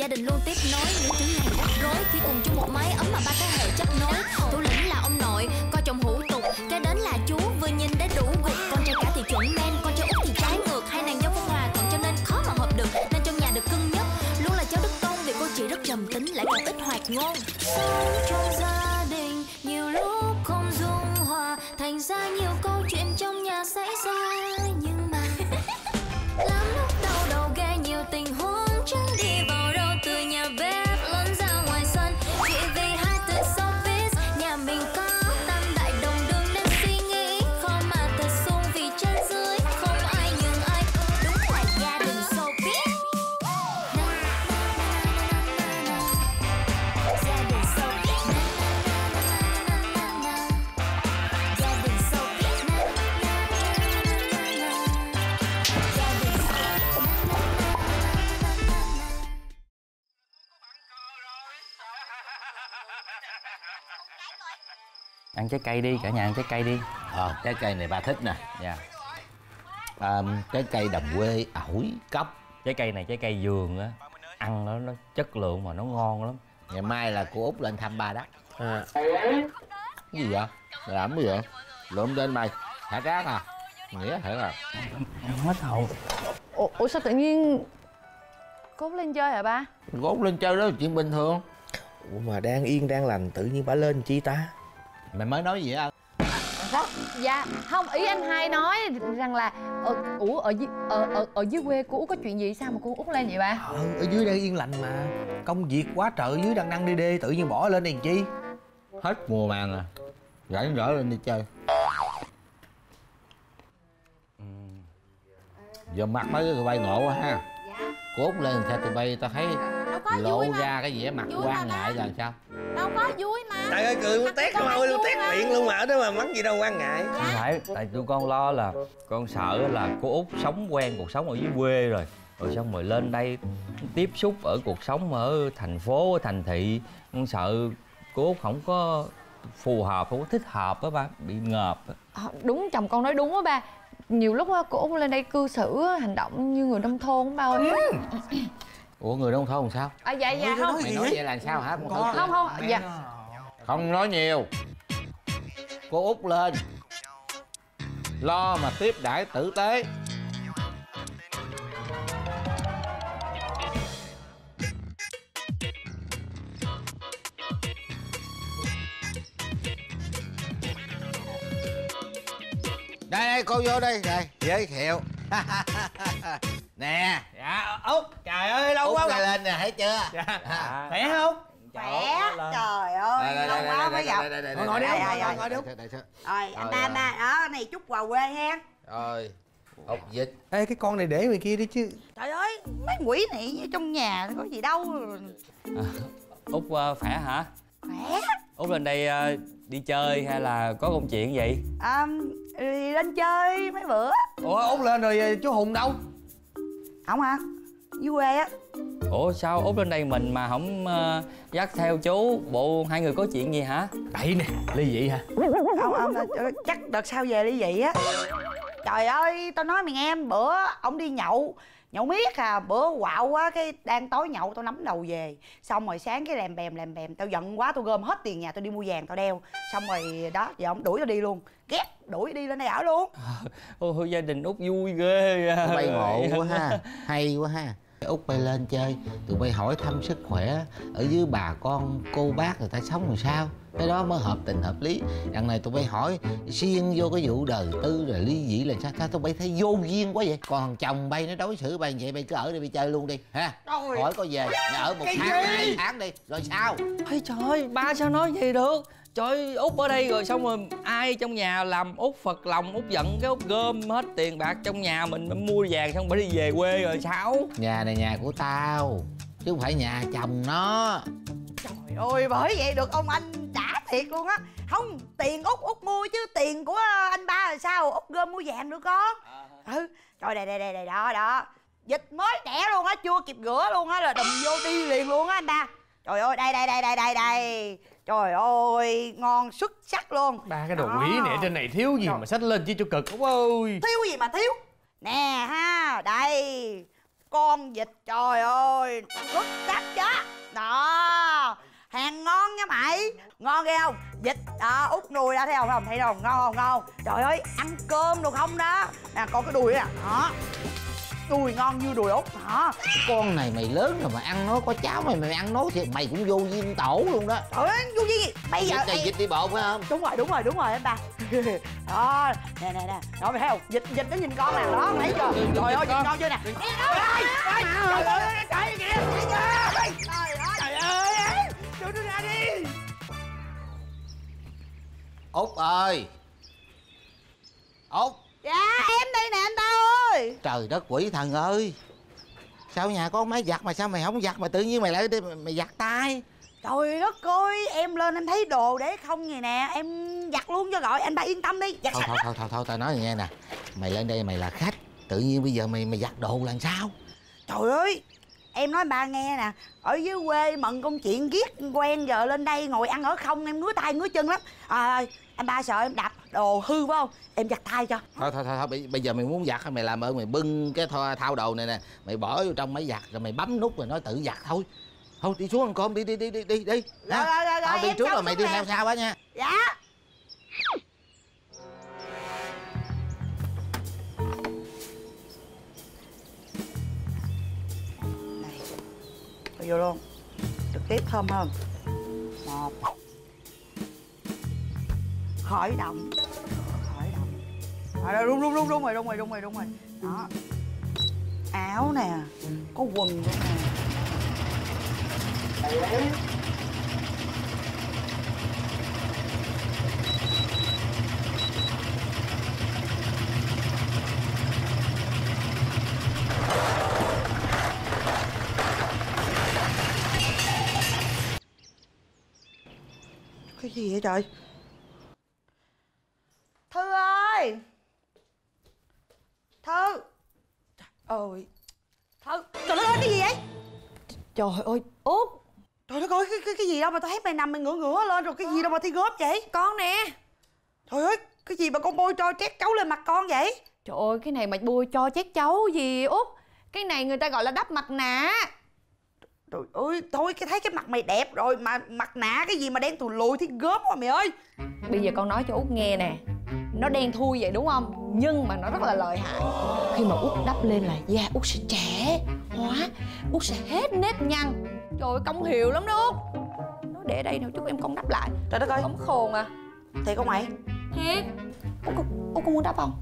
gia đình luôn tiếp nối những chuyến này rắc rối. Khi cùng chung một mái ấm mà ba thế hệ chấp nối, thủ lĩnh là ông nội coi chồng hủ tục, kế đến là chú, vừa nhìn đã đủ gục. Con trai cả thì chuẩn men, con trai út thì trái ngược. Hai nàng dâu không hòa thuận cho nên khó mà hợp được, nên trong nhà được cưng nhất. Luôn là cháu đức tôn, vì cô chị rất trầm tính, lại còn ít hoạt ngôn. sống trong ăn trái cây đi cả nhà ăn trái cây đi. Ờ trái cây này ba thích nè. Dạ. À, trái cây đồng quê ổi cốc. Trái cây này trái cây vườn á. Ăn nó nó chất lượng mà nó ngon lắm. Ngày mai là cô út lên thăm ba đó. À, cái gì vậy? Làm cái gì vậy? Lượm lên mày. Thả rác à? Nghĩa hả à hết hồn. Ủa, sao tự nhiên cốt lên chơi hả ba? Gốt lên chơi đó là chuyện bình thường. Ủa mà đang yên đang lành tự nhiên bả lên chi ta mày mới nói gì á? Dạ không ý anh hai nói rằng là ờ, ủa ở dưới ở, ở, ở dưới quê cô út có chuyện gì sao mà cô út lên vậy ba? Ờ ở dưới đang yên lành mà. Công việc quá trời ở dưới đang năng đi đê tự nhiên bỏ lên này chi? Hết mùa màng à. Rảnh rỡ lên đi chơi. Giờ mặt mấy cái tụi bay ngộ quá ha. Cô út lên sao tụi bay tao thấy lộ mà. ra cái vẻ mặt Vui quan ngại là sao? Đâu có vui mà. Trời ơi cười Mặt tét mau ai luôn tét miệng luôn mà ở đó mà mắng gì đâu quan ngại. Không phải tại tụi con lo là con sợ là cô út sống quen cuộc sống ở dưới quê rồi. Rồi xong rồi lên đây tiếp xúc ở cuộc sống ở thành phố ở thành thị. Con sợ cô út không có phù hợp không có thích hợp á ba bị ngợp á. Ờ, đúng chồng con nói đúng á ba. Nhiều lúc á, cô út lên đây cư xử hành động như người nông thôn ba ơi ủa người nông thôn làm sao? À dạ dạ không. mày nói vậy? là sao hả? Con thử không không dạ. Không nói nhiều. Cô út lên. Lo mà tiếp đãi tử tế. Đây đây cô vô đây. Đây giới thiệu nè. Dạ út trời ơi lâu út quá mà lên nè thấy chưa? Dạ. khỏe không? Khỏe trời ơi đây, lâu đây, quá đây, mới gặp. Ngồi, ngồi đi, ngồi, đi. rồi anh Rồi, ba rồi. ba đó này chúc quà quê ha. Rồi ốc vịt ê cái con này để ngoài kia đi chứ. Trời ơi mấy quỷ này trong nhà có gì đâu. Út ờ, khỏe hả? Khỏe. Út lên đây ờ, đi chơi hay là có công chuyện gì? À, đi lên chơi mấy bữa. Ủa út lên rồi chú hùng đâu không hả dưới quê á. Ủa sao út lên đây mình mà không ờ, dắt theo chú bộ hai người có chuyện gì hả? Đây nè ly dị hả? Không không chắc đợt sau về đi vậy á. Trời ơi tao nói mày nghe bữa ông đi nhậu nhậu miết à bữa quạo quá cái đang tối nhậu tao nắm đầu về. Xong rồi sáng cái lèm bèm lèm bèm tao giận quá tao gom hết tiền nhà tao đi mua vàng tao đeo. Xong rồi đó giờ ông đuổi tao đi luôn. Ghét đuổi đi lên đây ở luôn. Ôi gia đình út vui ghê à. tụi bay ngộ quá ha. hay quá ha. Út bay lên chơi tụi bay hỏi thăm sức khỏe. Ở dưới bà con cô bác người ta sống làm sao cái đó mới hợp tình hợp lý. Đằng này tụi bay hỏi xuyên vô cái vụ đời tư rồi ly dị là sao? Sao tụi bay thấy vô duyên quá vậy? Còn chồng bay nó đối xử bay vậy bay cứ ở đây bay chơi luôn đi ha? Trời. hỏi có về ở một Cái tháng gì? hai tháng đi rồi sao? Ôi trời ơi, ba sao nói vậy được? Trời Út ở đây rồi xong rồi ai trong nhà làm Út phật lòng, Út giận cái Út gom hết tiền bạc trong nhà mình mới mua vàng xong mới đi về quê rồi sao? Nhà này nhà của tao chứ không phải nhà chồng nó trời ơi bởi vậy được ông anh trả thiệt luôn á. Không tiền út út mua chứ tiền của anh ba là sao? Út gom mua vàng được con ừ trời đây đây đây đây đó đó. Dịch mới đẻ luôn á chưa kịp rửa luôn á là đùm vô đi liền luôn á anh ba. Trời ơi đây đây đây đây đây đây. Trời ơi ngon xuất sắc luôn. Ba cái đồ Đó. này ở trên này thiếu gì mà xách lên chi cho cực. Út ơi thiếu gì mà thiếu? Nè ha đây. Con vịt trời ơi xuất sắc đó. Hàng ngon nha mày. Ngon ghê không? Vịt à, út nuôi đã thấy không không? Thấy không? Ngon không? Ngon trời ơi ăn cơm được không đó? Nè à, có cái đùi nè đó đùi ngon như đùi út hả? Con này mày lớn rồi mà ăn nó có cháo mày mày ăn nó thì mày cũng vô diêm tổ luôn đó. Trời ơi vô gì? Bây giờ này em- vịt đi bộ phải không? Đúng rồi đúng rồi đúng rồi anh ba. Đó nè nè nè. Đó mày thấy không? Vịt vịt nó nhìn con nè đó thấy chưa? Trời ơi nhìn con. chưa nè? Trời ơi trời ơi trời kìa trời ơi đưa nó ra đi. Út ơi. Út. Dạ em đây nè anh ba ơi. Trời đất quỷ thần ơi. Sao nhà có máy giặt mà sao mày không giặt mà tự nhiên mày lại đi mày, giặt tay? Trời đất ơi em lên em thấy đồ để không vậy nè em giặt luôn cho gọi anh ba yên tâm đi giặt thôi thôi thôi thôi thôi tao nói nghe nè mày lên đây mày là khách tự nhiên bây giờ mày mày giặt đồ làm sao? Trời ơi em nói ba nghe nè ở dưới quê mận công chuyện ghét quen giờ lên đây ngồi ăn ở không em ngứa tay ngứa chân lắm. À, anh ba sợ em đạp đồ hư phải không? Em giặt tay cho. Thôi thôi thôi, thôi bây, giờ mày muốn giặt mày làm ơn mày bưng cái thao, thao đồ này nè mày bỏ vô trong máy giặt rồi mày bấm nút rồi nó tự giặt thôi. Thôi đi xuống ăn cơm đi đi đi đi đi đi. Rồi, rồi, rồi, tao đi trước rồi mày đi theo sau á nha. Dạ. Này vô luôn. Trực tiếp thơm hơn. Một khởi động. Khởi động. Rồi rồi, rung rung rung rung rồi rung rồi rung rồi rung rồi. Đó. Áo nè, có quần luôn nè. Cái gì vậy trời? Trời ơi Út trời đất ơi cái, cái, cái gì đâu mà tao thấy mày nằm mày ngửa ngửa lên rồi cái gì đâu mà thi gớm vậy? Con nè. Trời ơi cái gì mà con bôi tro chét cấu lên mặt con vậy? Trời ơi cái này mà bôi cho chét cháu gì Út Cái này người ta gọi là đắp mặt nạ. Trời ơi thôi cái thấy cái mặt mày đẹp rồi mà mặt nạ cái gì mà đen tù lùi thì gớm quá mày ơi. Bây giờ con nói cho Út nghe nè. Nó đen thui vậy đúng không? Nhưng mà nó rất là lợi hại. Khi mà Út đắp lên là da Út sẽ trẻ Hóa Út sẽ hết nếp nhăn. Trời ơi công hiệu lắm đó Út. Nó để đây nào chút em con đắp lại. Trời đất ơi. Ống khôn à. Thiệt không mày? Thiệt. Út, có- Út có muốn đắp không?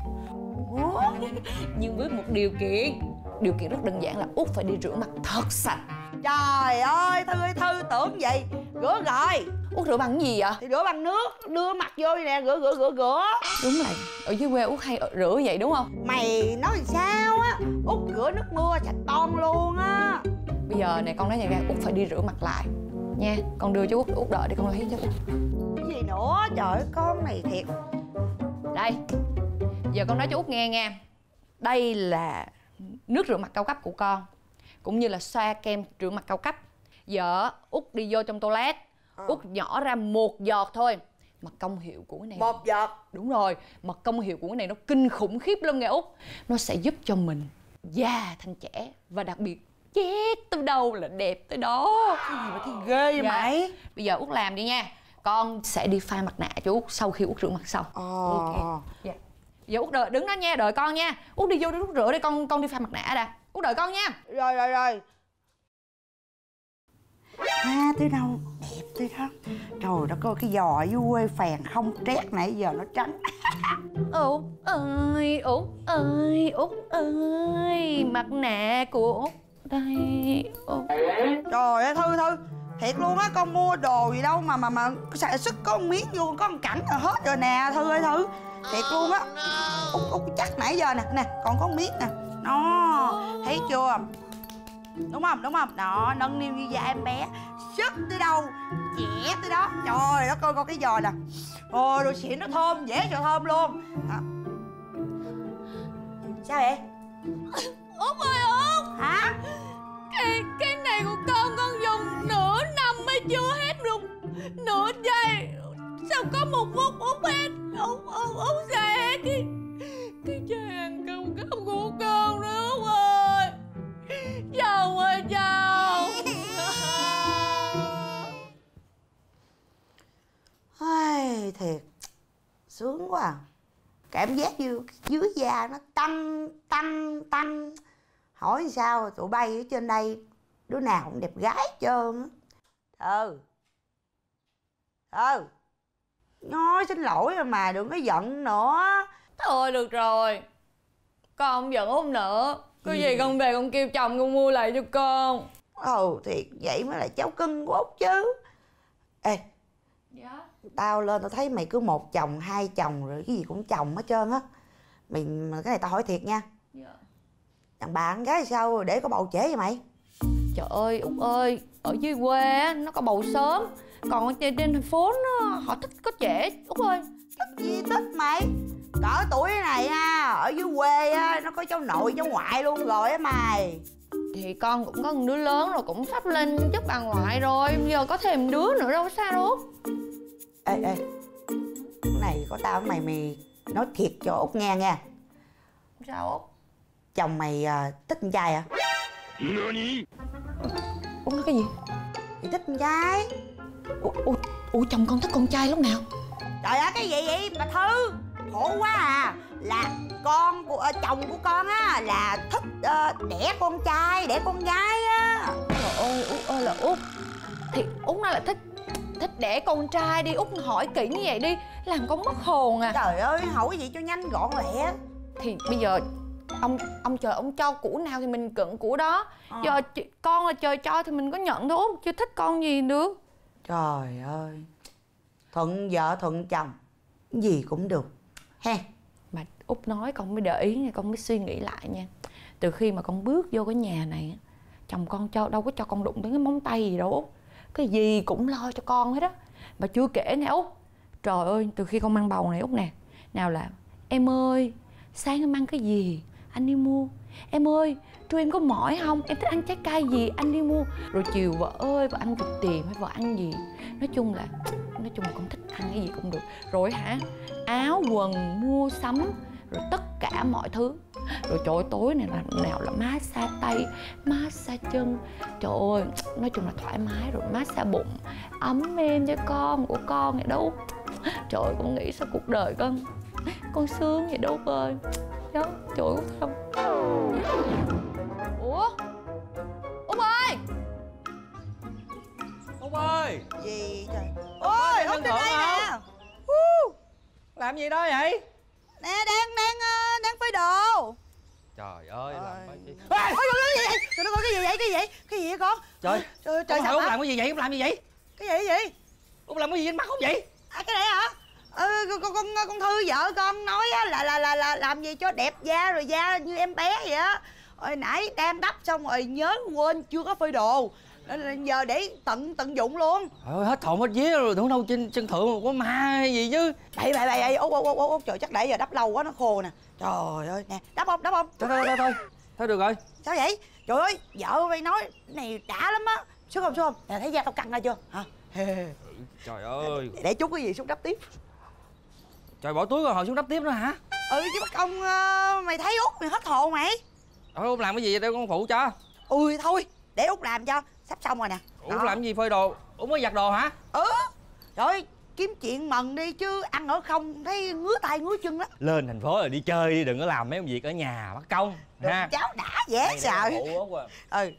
Ủa? Nhưng với một điều kiện. Điều kiện rất đơn giản là Út phải đi rửa mặt thật sạch. Trời ơi thư thư tưởng gì? Rửa rồi Út rửa bằng gì vậy? thì rửa bằng nước đưa mặt vô vậy nè rửa rửa rửa rửa. Đúng là ở dưới quê Út hay rửa vậy đúng không? mày nói sao á? Út rửa nước mưa sạch ton luôn á. Bây giờ này con nói nhà ra Út phải đi rửa mặt lại. Nha, con đưa cho Út, Út đợi đi con lấy cho. Út cái gì nữa? Trời ơi, con này thiệt. Đây, giờ con nói cho Út nghe nha. Đây là nước rửa mặt cao cấp của con Cũng như là xoa kem rửa mặt cao cấp. Giờ Út đi vô trong toilet Út nhỏ ra một giọt thôi. Mà công hiệu của cái này một giọt. Đúng rồi, mà công hiệu của cái này nó kinh khủng khiếp luôn nghe Út. Nó sẽ giúp cho mình da thành trẻ Và đặc biệt chết tới đâu là đẹp tới đó. Mà thì ghê vậy Dạ. mày? Bây giờ Út làm đi nha. Con sẽ đi pha mặt nạ cho Út sau khi Út rửa mặt xong. Ờ. Dạ. Giờ Út đợi, đứng đó nha, đợi con nha. Út đi vô đi Út rửa đi, con con đi pha mặt nạ đã. Út đợi con nha. Rồi rồi rồi ha tới đâu? Đẹp tới đó. Trời đất ơi cái giò ở dưới quê phèn không trét nãy giờ nó trắng. Út ơi, Út ơi, Út ơi Mặt nạ của Út đây Út trời ơi thư thư thiệt luôn á con mua đồ gì đâu mà mà mà sản xuất có miếng vô có một cảnh là hết rồi nè thư ơi thư. Thiệt luôn á. Út út chắc nãy giờ nè nè còn có miếng nè. Nó thấy chưa đúng không? Đúng không? Đó nâng niu như da em bé. Sức tới đâu trẻ tới đó. Trời đất ơi con cái giò nè. Ôi đồ xịn nó thơm dễ cho thơm luôn. Hả? sao vậy? Út ơi Út hả? Cái, cái này của con con dùng nửa năm mới chưa hết luôn. Nửa giây Sao có một phút Út hết? Út, Út, Út hết cái Cái chàng cao cấp của con đó Út ơi Chồng ơi chồng sướng quá à. cảm giác như dưới da nó tăng tăng tăng. Hỏi sao tụi bay ở trên đây đứa nào cũng đẹp gái hết trơn thơ. Thơ. Nói xin lỗi rồi mà đừng có giận nữa. Thôi được rồi. Con không giận út nữa có gì con về con kêu chồng con mua lại cho con. Ừ thiệt vậy mới là cháu cưng của út chứ. Ê dạ. tao lên tao thấy mày cứ một chồng hai chồng rồi cái gì cũng chồng hết trơn á. Mày mà cái này tao hỏi thiệt nha. Dạ. Thằng bạn gái sao để có bầu trễ vậy mày? Trời ơi út ơi ở dưới quê á, nó có bầu sớm. Còn ở trên trên thành phố nó họ thích có trễ út ơi. Thích gì thích mày cỡ tuổi này ha ở dưới quê á nó có cháu nội cháu ngoại luôn rồi á mày. Thì con cũng có một đứa lớn rồi cũng sắp lên chức bà ngoại rồi giờ có thêm đứa nữa đâu sao đâu út ê ê cái này có tao với mày mày nói thiệt cho út nghe nha. Sao út? Chồng mày à, thích con trai à út nói cái gì? Thì thích con trai? Ủa, ủa, ủa chồng con thích con trai lúc nào? Trời ơi cái gì vậy? Bà thư khổ quá à. Là con của chồng của con á là thích ờ, đẻ con trai đẻ con gái á. Trời ơi út ơi là út. Thì út nói là thích thích đẻ con trai đi. Út hỏi kỹ như vậy đi làm con mất hồn à. Trời ơi hỏi cái gì cho nhanh gọn lẹ. Thì bây giờ ông ông trời ông cho củ nào thì mình cận củ đó. Ờ. giờ con là trời cho thì mình có nhận thôi út. Chứ thích con gì được. Trời ơi. Thuận vợ thuận chồng. Gì cũng được he mà út nói con mới để ý nha, con mới suy nghĩ lại nha. Từ khi mà con bước vô cái nhà này chồng con cho, đâu có cho con đụng tới cái móng tay gì đâu út. Cái gì cũng lo cho con hết á. Mà chưa kể nè út. Trời ơi, từ khi con mang bầu này út nè. Nào là, em ơi, sáng em ăn cái gì? Anh đi mua. Em ơi, trưa em có mỏi không? Em thích ăn trái cây gì? Anh đi mua. Rồi chiều, vợ ơi, vợ ăn vịt tiềm hay vợ ăn gì? Nói chung là, nói chung là con thích ăn cái gì cũng được. Rồi hả? Áo quần mua sắm rồi tất cả mọi thứ. Rồi trời ơi, tối này là nào là massage tay massage chân. Trời ơi nói chung là thoải mái rồi massage bụng ấm êm cho con của con vậy đâu. Trời ơi con nghĩ sao cuộc đời con con sướng vậy đâu ơi. Đó trời ơi không. Ủa? Út ơi! Út ơi! Gì trời? Ôi út trên thưởng đây nè làm gì đó vậy? Nè đang đang ờ, đang phơi đồ. Trời ơi làm cái gì ôi cái gì vậy trời đất ơi cái gì vậy? Cái gì vậy? Cái gì vậy con? Trời. Trời trời sao út hả làm cái gì vậy? Út làm gì vậy? Cái gì cái gì? Út làm cái gì trên mắt không vậy? À cái này hả? Ừ, con, con con thư vợ con nói á, là là là là làm gì cho đẹp da rồi da như em bé vậy á. Hồi nãy đang đắp xong rồi nhớ quên chưa có phơi đồ giờ để tận tận dụng luôn. Trời ơi hết thộn hết vía rồi tưởng đâu trên sân thượng có ma gì chứ. Bậy bậy bậy út út út út trời chắc để giờ đắp lâu quá nó khô nè. Trời ơi nè đắp không đắp không? Thôi thôi thôi thôi thôi được rồi. Sao vậy? Trời ơi vợ mày nói này đã lắm á. Xuống không xuống không? Nè thấy da tao căng ra chưa? Hả? Trời ơi. Để chút cái gì xuống đắp tiếp. Trời bỏ túi rồi hồi xuống đắp tiếp nữa hả? Ừ chứ bắt công ờ, mày thấy út mày hết hồn mày. Thôi út làm cái gì để con phụ cho. Ui thôi để út làm cho sắp xong rồi nè. Út Đó. làm gì phơi đồ? Út mới giặt đồ hả? Ừ. Trời ơi kiếm chuyện mần đi chứ ăn ở không thấy ngứa tay ngứa chân lắm. Lên thành phố rồi đi chơi đi đừng có làm mấy công việc ở nhà mất công Được, ha. cháu đã dễ sợ. ừ.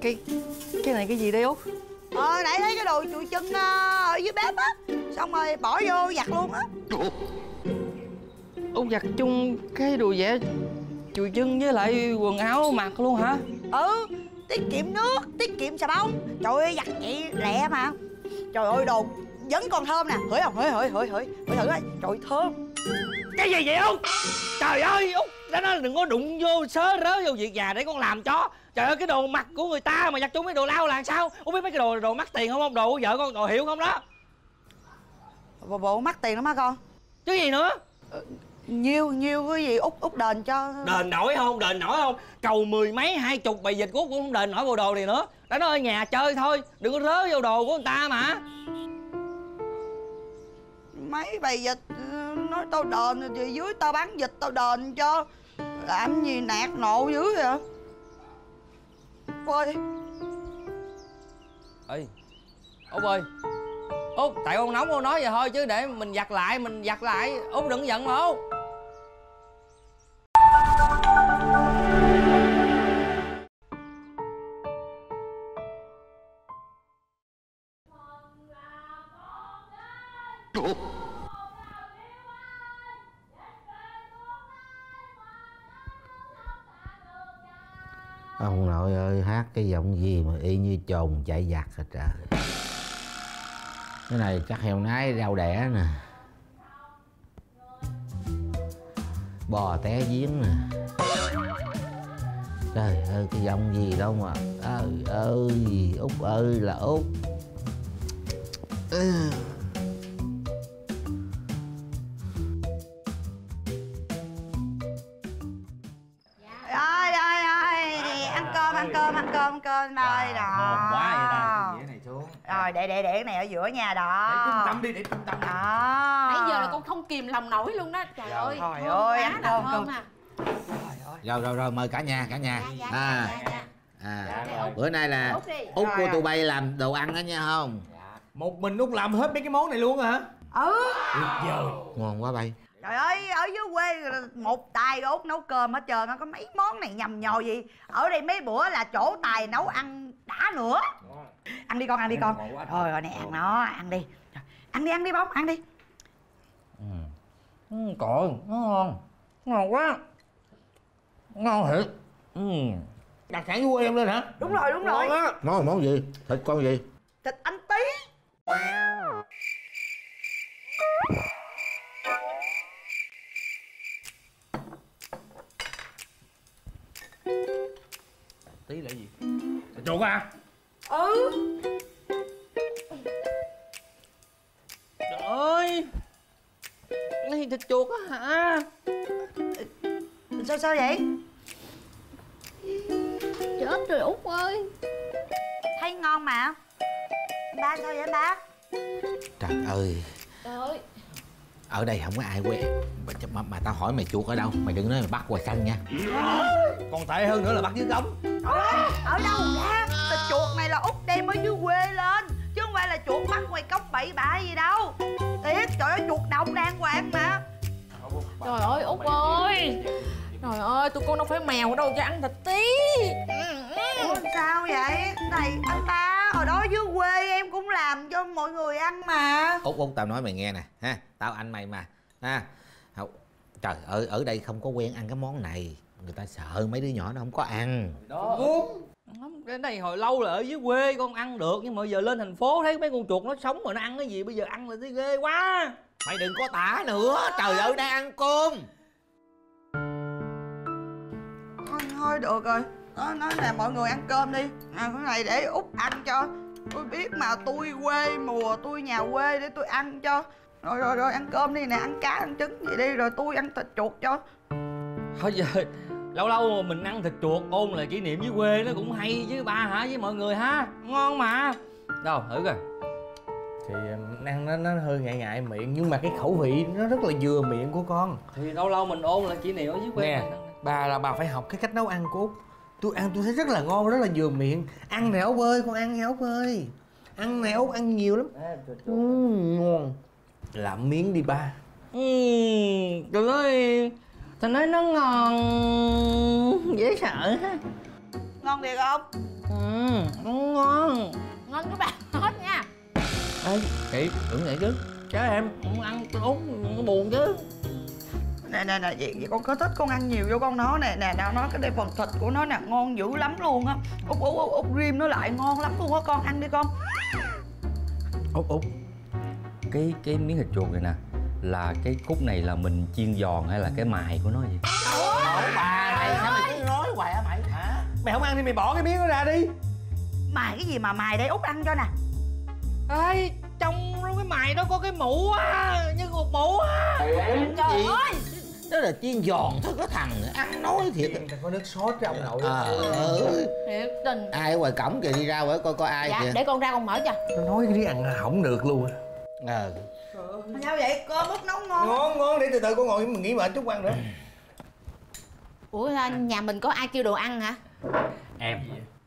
Cái cái này cái gì đây út? Ờ nãy thấy cái đồ chùi chân ờ, ở dưới bếp á. Xong rồi bỏ vô giặt luôn á út giặt chung cái đồ vẽ chùi chân với lại quần áo mặc luôn hả? Ừ tiết kiệm nước tiết kiệm xà bông. Trời ơi giặt vậy lẹ mà. Trời ơi đồ vẫn còn thơm nè. Hửi không? Hửi hửi hửi hửi. Hửi thử coi. Trời thơm. Cái gì vậy út trời ơi út đã nói là đừng có đụng vô sớ rớ vô việc nhà để con làm cho trời ơi cái đồ mặc của người ta mà giặt chung mấy đồ lau là sao? Út biết mấy cái đồ đồ mắc tiền không không đồ của vợ con đồ hiểu không đó? Bộ bộ mắc tiền lắm hả con. Chứ gì nữa nhiêu nhiêu cái gì út út đền cho đền nổi không? Đền nổi không? Cầu mười mấy hai chục bài dịch của út cũng không đền nổi bộ đồ này nữa. Đã nói ở nhà chơi thôi đừng có rớ vô đồ của người ta mà. Mấy bài dịch ừ, nói tao đền thì dưới tao bán dịch tao đền cho. Làm gì nạt nộ dữ vậy? Ôi. Ơi út ơi. Út tại con nóng con nói vậy thôi chứ để mình giặt lại mình giặt lại. Út đừng giận mà út hát cái giọng gì mà y như chồn chạy giặt hả trời cái này chắc heo nái rau đẻ nè. Bò té giếng nè. Trời ơi, cái giọng gì đâu mà. Ơi ơi, út ơi là út. Cơm đây đó ngon quá vậy ta. Dĩa này xuống. Rồi để để để cái này ở giữa nha đó. Để trung tâm đi, để trung tâm đi. Đó. Nãy giờ là con không kìm lòng nổi luôn đó. Trời ơi Trời ơi, quá ăn thơm cơm. à. rồi rồi rồi mời cả nhà cả nhà. À. à. Bữa nay là Út của tụi bay làm đồ ăn đó nha không? Một mình Út làm hết mấy cái món này luôn hả? Ừ. Tuyệt vời ngon quá bay Trời ơi, ở dưới quê một tài út nấu cơm hết trơn á, có mấy món này nhầm nhò gì? Ở đây mấy bữa là chỗ tài nấu ăn đã nữa. Ăn đi con, ăn đi con. Rồi rồi nè, ăn nó, ăn đi. Ăn đi, ăn đi bông, ăn đi. Ừ. ừ, trời nó ngon. Ngon quá. Ngon thiệt. Ừ. Đặc sản của quê em lên hả? Đúng rồi, đúng rồi. Món là món gì? Thịt con gì? Thịt anh tí Tí Sao vậy? Chết rồi Út ơi. Thấy ngon mà. Ba sao vậy ba? trời ơi. Trời ơi. Ở đây không có ai quen mà, mà, mà tao hỏi mày chuột ở đâu? Mày đừng nói mày bắt ngoài sân nha. Còn tệ hơn nữa là bắt dưới cống Ở đâu ra? Thịt chuột này là út đem ở dưới quê lên Chứ không phải là chuột bắt ngoài cốc bậy bạ gì đâu. Thiệt, trời ơi, chuột đồng đàng hoàng mà. Trời ơi út ơi trời ơi tụi con đâu phải mèo đâu cho ăn thịt tí. Ủa sao vậy? Này anh ba Hồi đó dưới quê em cũng làm cho mọi người ăn mà. Út út tao nói mày nghe nè ha tao anh mày mà ha. Trời ơi ở đây không có quen ăn cái món này. Người ta sợ mấy đứa nhỏ nó không có ăn. Đó. Không, cái này hồi lâu là ở dưới quê con ăn được nhưng mà giờ lên thành phố thấy mấy con chuột nó sống rồi nó ăn cái gì bây giờ ăn là thấy ghê quá. Mày đừng có tả nữa. Trời ơi đang ăn cơm Thôi, được rồi. Nói, nói là mọi người ăn cơm đi. À, Cái này để út ăn cho. Tôi biết mà tôi quê mùa Tôi nhà quê để tôi ăn cho. Rồi rồi rồi ăn cơm đi nè Ăn cá ăn trứng gì đi Rồi tôi ăn thịt chuột cho. Thôi giờ lâu lâu mà mình ăn thịt chuột ôn lại kỷ niệm dưới quê nó cũng hay chứ ba hả với mọi người ha? Ngon mà. Đâu thử coi. Thì ăn nó, nó hơi ngại ngại miệng Nhưng mà cái khẩu vị nó rất là vừa miệng của con. Thì lâu lâu mình ôn lại kỷ niệm ở dưới quê Nè mình ăn. Bà là bà phải học cái cách nấu ăn của Út Tôi ăn tôi thấy rất là ngon, rất là vừa miệng. Ăn nè Út ơi, con ăn nha Út ơi. Ăn nè Út, ăn nhiều lắm. Ừ, Ngon. Làm miếng đi ba. Ừ, tôi nói tôi nói nó ngon. Dễ sợ ha. Ngon thiệt không? ừ, ngon ngon. Các bạn hết nha. Ê chị tưởng vậy chứ. Chứ em không ăn tôi uống nó buồn chứ Nè nè nè vậy, vậy con có thích con ăn nhiều vô con nó nè. Nè nè nó cái đây phần thịt của nó nè Ngon dữ lắm luôn á. Út út út út rim nó lại ngon lắm luôn á con Ăn đi con. Út út cái cái miếng thịt chuột này nè là cái khúc này là mình chiên giòn hay là cái mài của nó vậy? Ủa bà này sao mày cứ nói hoài hả mày hả? Mày không ăn thì mày bỏ cái miếng đó ra đi. Mài cái gì mà mài đây? Út ăn cho nè. Ê trong cái mài đó có cái mũ á như một mũ á. Trời ơi đó là chiên giòn thôi có thằng ăn nói thiệt. Có nước sốt cho ông nội. Ờ ơi thiệt tình. Ai ở ngoài cổng kìa đi ra ngoài coi coi ai dạ kìa. để con ra con mở cho. Nó nói cái đi ăn không được luôn á. Ờ. Sao vậy? Cơm út nấu ngon. Ngon ngon để từ từ con ngồi mình nghỉ mệt chút ăn nữa. Ủa à, nhà mình có ai kêu đồ ăn hả? Em.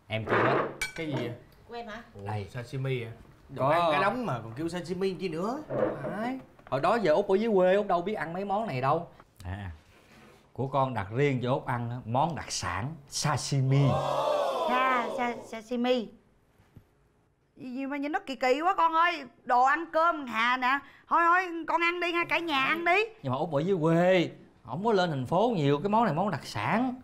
Em chưa hết Cái gì vậy? quen hả? Này. sashimi à Có- có. ăn cái đống mà còn kêu sashimi chi nữa. Phải. hồi đó giờ út ở dưới quê út đâu biết ăn mấy món này đâu à của con đặt riêng cho út ăn á, món đặc sản sashimi. Sa, sa, sashimi. Gì mà nhìn nó kỳ kỳ quá con ơi đồ ăn cơm hà nè. Thôi thôi con ăn đi ha cả nhà ăn đi. Nhưng mà út ở dưới quê không có lên thành phố nhiều cái món này món đặc sản.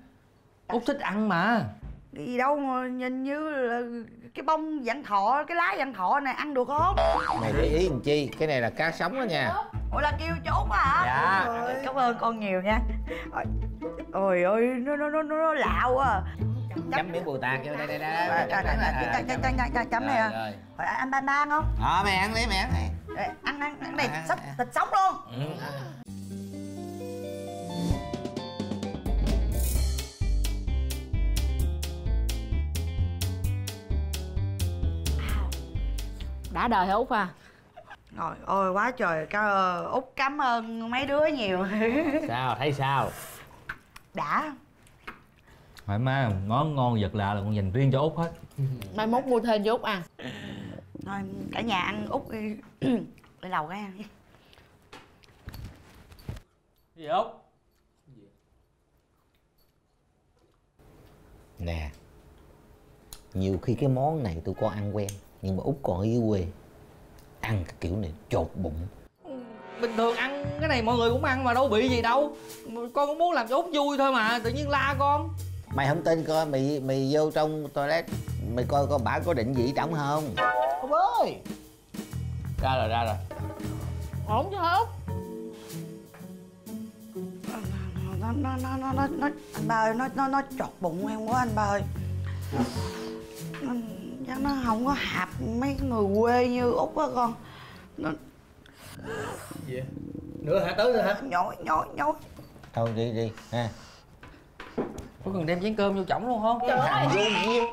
Út thích ăn mà. Gì đâu mà nhìn như là cái bông vạn thọ cái lá vạn thọ này ăn được không? Mày để ý làm chi? Cái này là cá sống đó nha ủa là kêu chốt á hả? Dạ. Cảm ơn con nhiều nha. Ôi, ôi ơi nó nó nó nó lạ quá à. chấm miếng bù tạt vô đây đây đây rồi, chấm, chấm, chấm, chấm, chấm này à rồi. Rồi, ăn ba ba ăn không? Ờ mày ăn đi mày ăn đi. Ăn ăn ăn này sắp thịt sống luôn. Đã đời hả út à Rồi, ôi quá trời. Ca út cảm ơn mấy đứa nhiều. Sao thấy sao? Đã. Phải má món ngon vật lạ là con dành riêng cho út hết. Mai mốt mua thêm cho út ăn thôi cả nhà ăn út đi. Lên lầu cái ăn gì út? Nè nhiều khi cái món này tụi con ăn quen nhưng mà út còn ở dưới quê ăn cái kiểu này chột bụng. Bình thường ăn cái này mọi người cũng ăn mà đâu bị gì đâu. Con cũng muốn làm cho út vui thôi mà tự nhiên la con. Mày không tin coi mày mày vô trong toilet mày coi coi bả có định vị trọng không? Ông ơi! Ra rồi ra rồi. Ổn chứ út nó nó nó nó nó nó anh ba ơi nó nó nó chọt bụng em quá anh ba ơi. Nó, chắc nó không có hạp mấy người quê như út á con. Nó gì vậy? nữa hả? Tới nữa hả? Nhói nhói nhói. Thôi đi đi ha. Có cần đem chén cơm vô chổng luôn không vô duyên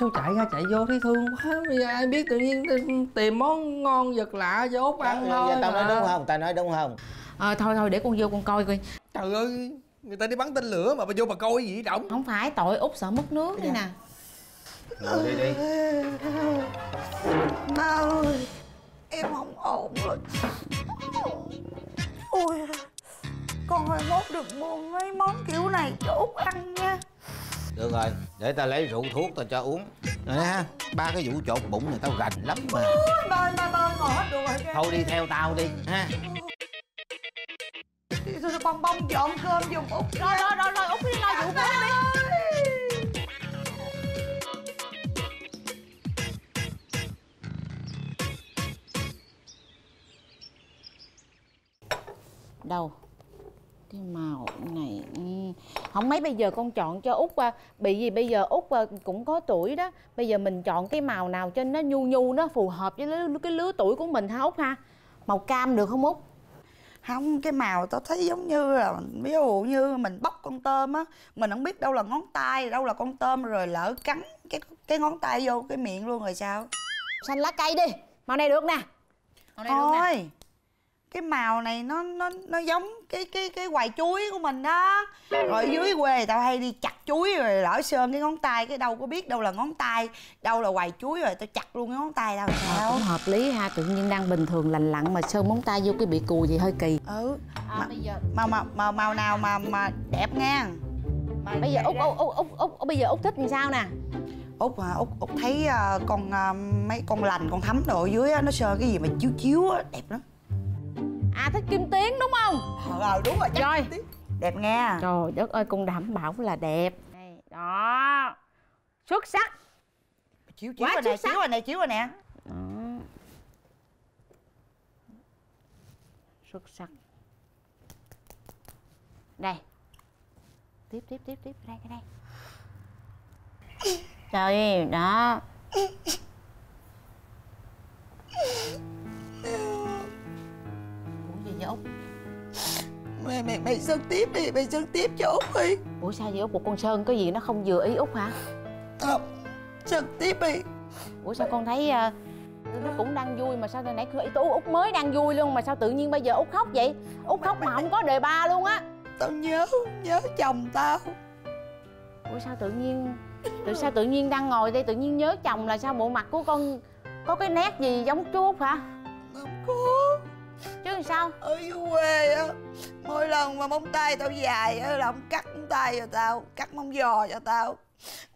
sao chạy ra chạy vô thấy thương quá bây giờ ai biết tự nhiên tìm món ngon vật lạ cho út ăn thôi tao nói đúng không? Tao nói đúng không? Ờ thôi thôi để con vô con coi coi. Trời ơi người ta đi bắn tên lửa mà bà vô bà coi gì vậy trọng? Không phải tội út sợ mất nước đây nè ngồi đi đi. Ba ơi em không ổn rồi. Ôi con ơi mốt được mua mấy món kiểu này cho út ăn nha. Được rồi để tao lấy rượu thuốc tao cho uống. Rồi ha ba cái vụ chột bụng này tao rành lắm mà. Ba ơi ba ba ơi ngồi hết được rồi thôi đi theo tao đi ha. Bông bông dọn cơm giùm út. Rồi rồi rồi rồi út đi lo vụ cơm đi đâu cái màu này ừ. không mấy bây giờ con chọn cho út à, bị gì bây giờ út à, cũng có tuổi đó. Bây giờ mình chọn cái màu nào cho nó nhu nhu nó phù hợp với cái lứa tuổi của mình ha út ha? Màu cam được không út? Không cái màu tao thấy giống như là ví dụ như mình bóc con tôm á mình không biết đâu là ngón tay đâu là con tôm rồi lỡ cắn cái cái ngón tay vô cái miệng luôn rồi sao? Xanh lá cây đi. Màu này được nè. Màu này được nè. Thôi cái màu này nó nó nó giống cái cái cái quài chuối của mình đó. Rồi ở dưới quê tao hay đi chặt chuối rồi lỡ sơn cái ngón tay cái đâu có biết đâu là ngón tay đâu là quài chuối rồi tao chặt luôn cái ngón tay tao sao. Cũng hợp lý ha tự nhiên đang bình thường lành lặn mà sơn móng tay vô cái bị cùi thì hơi kỳ. Ừ. À, bây giờ màu màu màu màu nào mà mà đẹp nha bây giờ út út út út út út bây giờ út thích làm sao nè? Út hả? Út út thấy à, con à, mấy con lành con thấm đồ ở dưới á nó sơn cái gì mà chiếu chiếu á đẹp lắm à thích kim tuyến đúng không? Ờ đúng rồi chắc rồi. Đẹp nha trời đất ơi con đảm bảo là đẹp. Đây, đó. Xuất sắc. Chiếu chiếu Quá rồi nè chiếu rồi nè chiếu rồi nè. Đó. xuất sắc. Đây. Tiếp tiếp tiếp tiếp. Đây cái đây. Trời đó gì vậy Út? mày mày mày sơn tiếp đi mày sơn tiếp cho út đi Ủa sao vậy Út? Một con Sơn có gì nó không vừa ý Út hả? không sơn tiếp đi Ủa sao con thấy ờ, nó cũng đang vui mà sao hồi nãy tôi Út mới đang vui luôn mà sao tự nhiên bây giờ Út khóc vậy? Út khóc mà không có đề ba luôn á tao nhớ nhớ chồng tao Ủa sao tự nhiên Tự sao tự nhiên đang ngồi đây tự nhiên nhớ chồng là sao bộ mặt của con có cái nét gì giống chú Út hả? Không có Ở dưới quê á Mỗi lần mà móng tay tao dài á là ông cắt móng tay cho tao Cắt móng giò cho tao.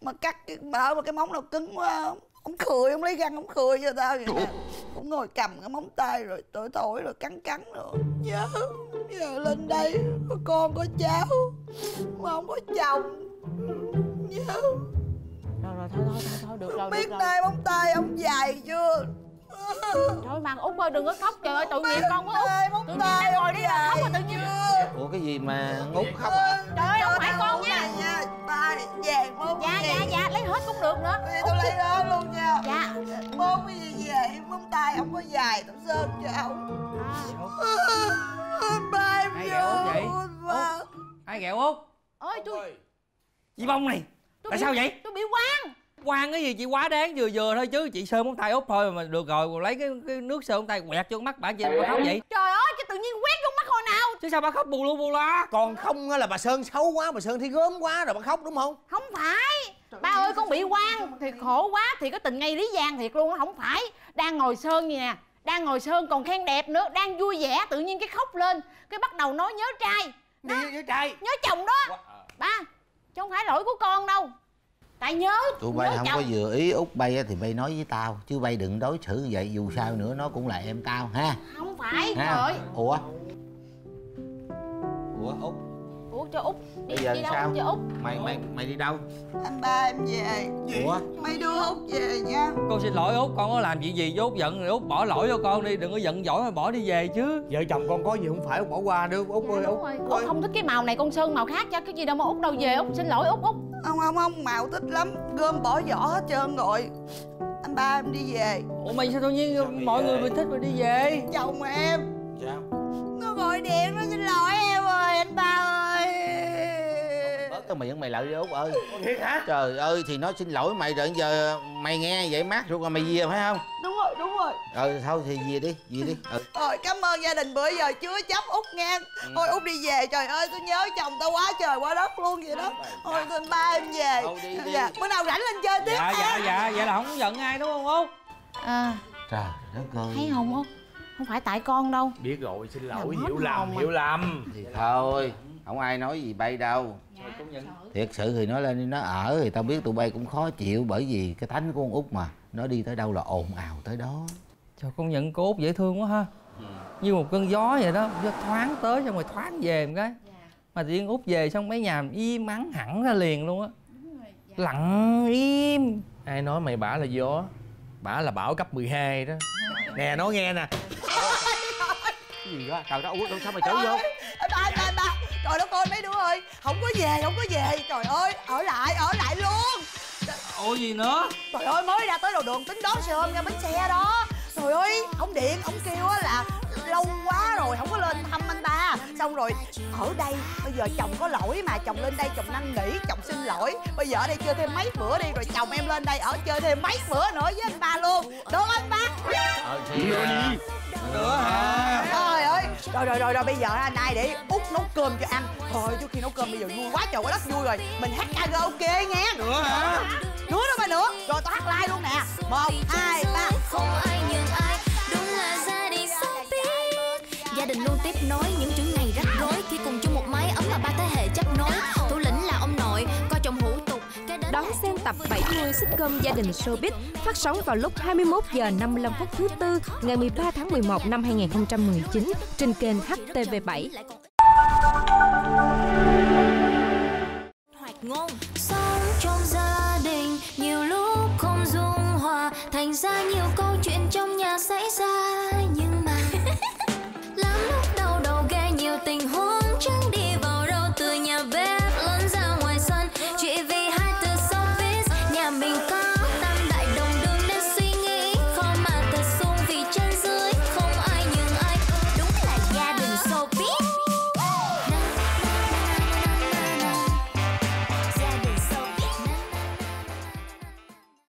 Mà cắt cái bảo mà cái móng nào cứng quá Ông cười, ông lấy răng ông cười cho tao vậy nè. Ông ngồi cầm cái móng tay rồi tối tối rồi cắn cắn rồi Nhớ, giờ lên đây có con có cháu Mà không có chồng. Nhớ. Rồi rồi thôi thôi thôi, thôi được rồi biết nay móng tay ông dài chưa Thôi mà Út ơi đừng có khóc trời ơi tội nghiệp con quá Út. Tự nhiên tay đang ngồi ông đây mà khóc mà tự nhiên. ủa cái gì mà ngút khóc à Trời ơi không phải con nha. Ba vàng mốt Dạ dạ dạ lấy hết cũng được nữa. Thì tôi lấy đó luôn nha Dạ. Mốt cái gì về móng tay không có dài Tao sơn cho ông À. Ba em Ai ghẹo Út vậy? Ai ghẹo út Ơi tôi chị bông này tại sao vậy Tôi bị quan. Quan cái gì chị quá đáng vừa vừa thôi chứ chị sơn móng tay út thôi mà được rồi còn lấy cái, cái nước sơn móng tay quẹt vô mắt bà chị bà khóc vậy Trời ơi cái tự nhiên quét vô mắt hồi nào. chứ sao bà khóc bù lu bù la còn không á là bà sơn xấu quá bà sơn thấy gớm quá rồi bà khóc đúng không Không phải. Ba ơi con bị quan thì khổ quá thì có tình ngay lý giang thiệt luôn á không phải. Đang ngồi sơn vậy nè. Đang ngồi sơn còn khen đẹp nữa, đang vui vẻ tự nhiên cái khóc lên, cái bắt đầu nói nhớ trai, nhớ, nhớ trai nhớ chồng đó. Ba, chứ không phải lỗi của con đâu. Tại nhớ tụi bay nhớ không chồng. có vừa ý út bay á thì bay nói với tao chứ bay đừng đối xử như vậy dù sao nữa nó cũng là em tao ha? Không phải, trời ha? ơi. ủa? Ủa út? Ủa cho Út đi, Bây giờ đi đâu sao? cho Út? Mày mày mày đi đâu? Anh ba em về. Ủa? Mấy đứa hút về nha. Con xin lỗi út con có làm chuyện gì với út giận rồi út bỏ lỗi cho con đi đừng có giận dỗi mà bỏ đi về chứ. Vợ chồng con có gì không phải bỏ qua được út ơi Dạ, đúng út. rồi. ơi. Út không thích cái màu này con sơn màu khác cho cái gì đâu mà Út đâu về Út. Xin lỗi Út Út Không không không màu thích lắm. Gom bỏ vỏ hết trơn rồi. Anh ba em đi về. Ủa mày sao tự nhiên mọi người mình thích mà đi về? Chồng em. Sao tao mày vẫn mày lợi đi út ơi. Thiệt hả? Trời ơi thì nó xin lỗi mày rồi giờ mày nghe vậy mát rồi còn mày về phải không? Đúng rồi đúng rồi. Ừ thôi thì về đi về đi. Ừ. Rồi cảm ơn gia đình bữa giờ chứa chấp út nghe Thôi út đi về trời ơi tôi nhớ chồng tao quá trời quá đất luôn vậy đó. Thôi tôi ba em về. Thôi đi, đi. Dạ, Bữa nào rảnh lên chơi tiếp dạ dạ dạ vậy là không giận ai đúng không út? À, trời đất ơi. Thấy không Út? Không phải tại con đâu. Biết rồi xin lỗi hiểu lầm hiểu lầm. Thì thôi không ai nói gì bay đâu thiệt sự thì nói lên nó ở thì tao biết tụi bay cũng khó chịu bởi vì cái tánh của con út mà. Nó đi tới đâu là ồn ào tới đó. Trời con nhận cô út dễ thương quá ha. Như một cơn gió vậy đó gió thoáng tới xong rồi thoáng về một cái. Mà tự nhiên út về xong mấy nhà im ắng hẳn ra liền luôn á. Lặng im. Ai nói mày bả là gió bả là bão cấp 12 đó. Nè nói nghe nè. Cái gì đó trời đất út đâu sao mày chửi vô Trời đất ơi mấy đứa ơi Không có về không có về. Trời ơi ở lại ở lại luôn. Ủa gì nữa? Trời ơi mới ra tới đầu đường tính đón xe ôm ra bến xe đó. Trời ơi ông điện ông kêu á là lâu quá rồi không có lên thăm Xong rồi ở đây bây giờ chồng có lỗi mà chồng lên đây chồng năn nỉ chồng xin lỗi. Bây giờ ở đây chơi thêm mấy bữa đi rồi chồng em lên đây ở chơi thêm mấy bữa nữa với anh ba luôn. Không anh ba? Ờ thì nữa hả Trời ơi Rồi rồi rồi rồi bây giờ anh ai để út nấu cơm cho ăn. Thôi trước khi nấu cơm bây giờ vui quá trời quá đất vui rồi. Mình hát karaoke nghe. Nữa hả? Nữa đâu mà nữa Rồi tao hát live luôn nè. Một, hai, ba. Không ai nhường ai đúng là gia đình sống biết. Gia đình luôn tiếp nối những tập 70 sitcom Gia đình Showbiz phát sóng vào lúc 21 giờ 55 phút thứ tư ngày 13 tháng 11 năm 2019 trên kênh HTV7.